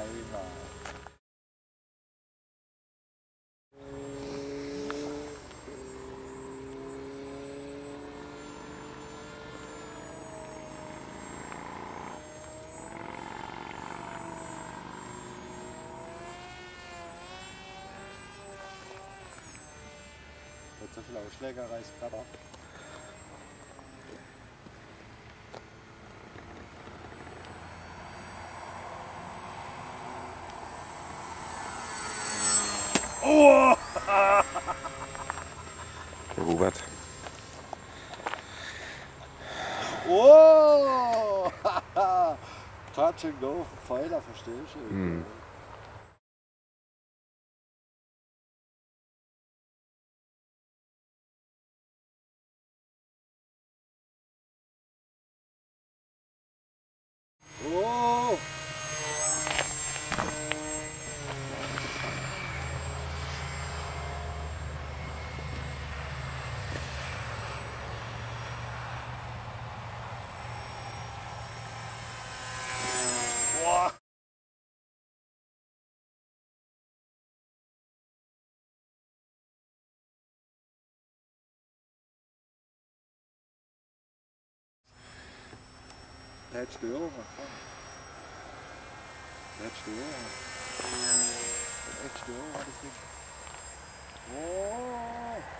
Tiger. Wird so viel Ausschlägerei gerade ab. And go, Pfeiler, verstehst du? Mhm. That's the over. That's the over. That's the over, I think. Whoa!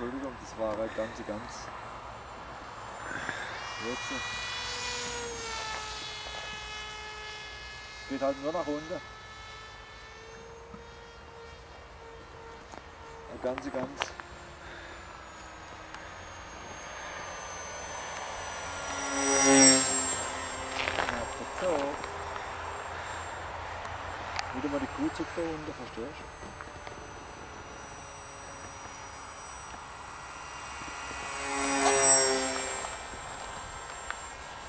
Entschuldigung, das war halt ganz, ganz. Jetzt. Geht halt nur nach unten. Eine ganze, so. Wieder mal die Kuh zu unten, verstehst du?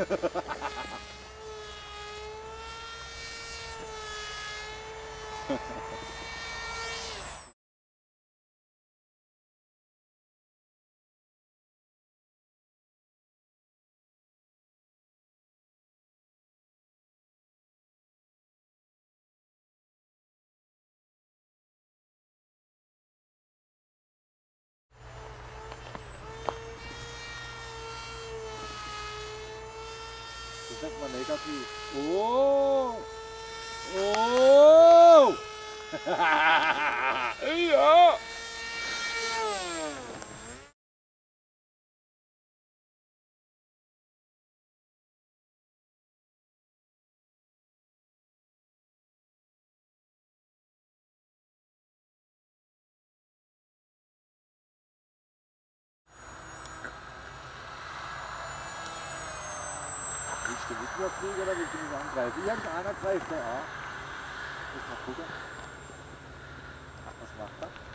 Ha ha ha. aqui. Oh! Oh! Mir fliegen oder willst du mich angreifen? Irgendeiner greift da an. Muss mal gucken. Was macht er?